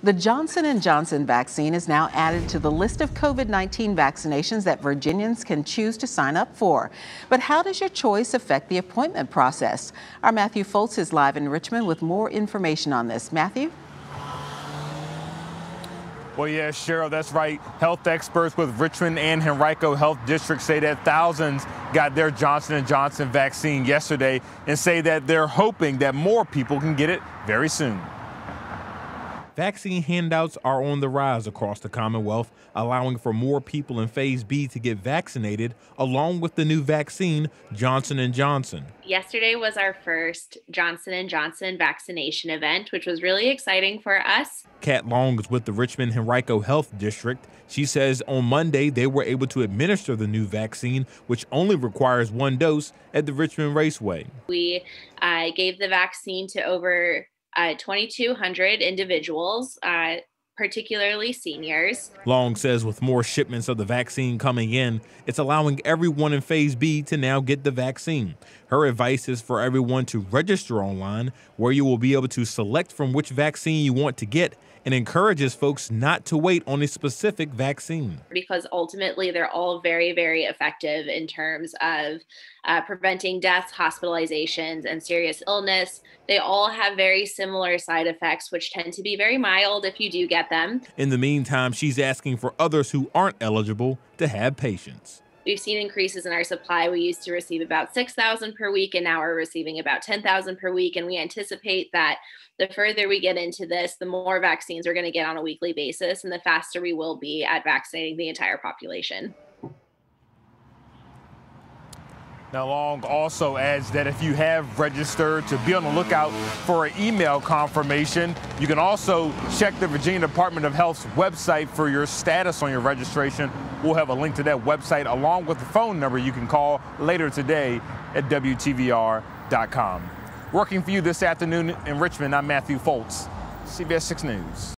The Johnson & Johnson vaccine is now added to the list of COVID-19 vaccinations that Virginians can choose to sign up for. But how does your choice affect the appointment process? Our Matthew Foltz is live in Richmond with more information on this. Matthew? Well, yeah, Cheryl, that's right. Health experts with Richmond and Henrico Health District say that thousands got their Johnson & Johnson vaccine yesterday and say that they're hoping that more people can get it very soon. Vaccine handouts are on the rise across the Commonwealth, allowing for more people in Phase B to get vaccinated, along with the new vaccine, Johnson & Johnson. Yesterday was our first Johnson & Johnson vaccination event, which was really exciting for us. Kat Long is with the Richmond Henrico Health District. She says on Monday they were able to administer the new vaccine, which only requires one dose, at the Richmond Raceway. We uh, gave the vaccine to over uh, 2,200 individuals, uh, particularly seniors. Long says with more shipments of the vaccine coming in, it's allowing everyone in Phase B to now get the vaccine. Her advice is for everyone to register online, where you will be able to select from which vaccine you want to get and encourages folks not to wait on a specific vaccine. Because ultimately, they're all very, very effective in terms of uh, preventing deaths, hospitalizations, and serious illness. They all have very similar side effects, which tend to be very mild if you do get them. In the meantime, she's asking for others who aren't eligible to have patience. We've seen increases in our supply. We used to receive about 6,000 per week, and now we're receiving about 10,000 per week. And we anticipate that the further we get into this, the more vaccines we're going to get on a weekly basis, and the faster we will be at vaccinating the entire population. Now, Long also adds that if you have registered to be on the lookout for an email confirmation, you can also check the Virginia Department of Health's website for your status on your registration. We'll have a link to that website along with the phone number you can call later today at WTVR.com. Working for you this afternoon in Richmond, I'm Matthew Foltz, CBS 6 News.